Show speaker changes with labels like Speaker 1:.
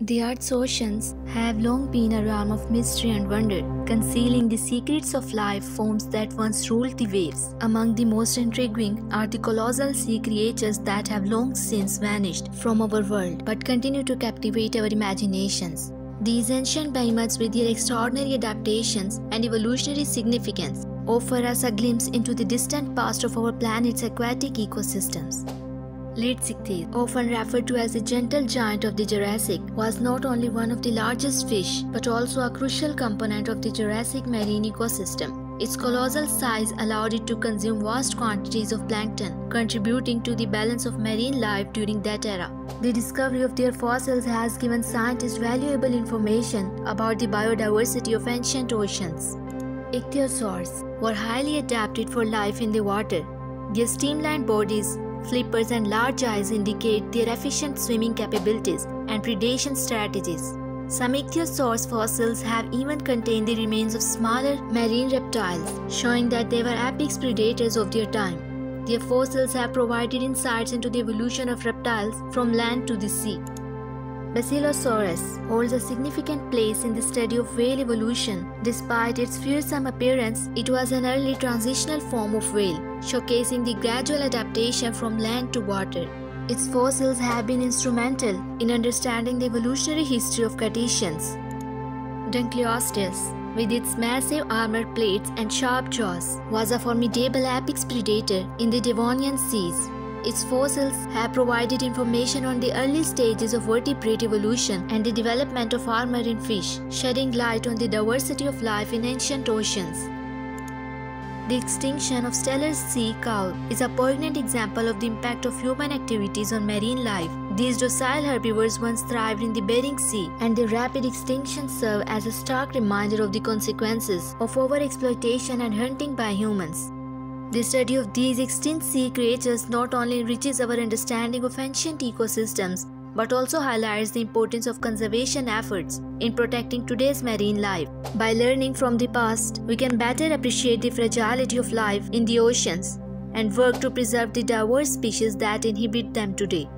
Speaker 1: The Earth's oceans have long been a realm of mystery and wonder, concealing the secrets of life forms that once ruled the waves. Among the most intriguing are the colossal sea creatures that have long since vanished from our world but continue to captivate our imaginations. These ancient behemoths, with their extraordinary adaptations and evolutionary significance, offer us a glimpse into the distant past of our planet's aquatic ecosystems. Leedsichthys, often referred to as the gentle giant of the Jurassic, was not only one of the largest fish but also a crucial component of the Jurassic marine ecosystem. Its colossal size allowed it to consume vast quantities of plankton, contributing to the balance of marine life during that era. The discovery of their fossils has given scientists valuable information about the biodiversity of ancient oceans. Ichthyosaurs were highly adapted for life in the water. Their streamlined bodies Flippers and large eyes indicate their efficient swimming capabilities and predation strategies. Some ichthyosaur fossils have even contained the remains of smaller marine reptiles, showing that they were apex predators of their time. Their fossils have provided insights into the evolution of reptiles from land to the sea. Basilosaurus holds a significant place in the study of whale evolution. Despite its fearsome appearance, it was an early transitional form of whale, showcasing the gradual adaptation from land to water. Its fossils have been instrumental in understanding the evolutionary history of cetaceans. Dunkleosteus, with its massive armor plates and sharp jaws, was a formidable apex predator in the Devonian seas. Its fossils have provided information on the early stages of vertebrate evolution and the development of armor in fish, shedding light on the diversity of life in ancient oceans. The extinction of Steller sea cow is a poignant example of the impact of human activities on marine life. These docile herbivores once thrived in the Bering Sea, and their rapid extinction serve as a stark reminder of the consequences of overexploitation and hunting by humans. The study of these extinct sea creatures not only enriches our understanding of ancient ecosystems but also highlights the importance of conservation efforts in protecting today's marine life. By learning from the past, we can better appreciate the fragility of life in the oceans and work to preserve the diverse species that inhabit them today.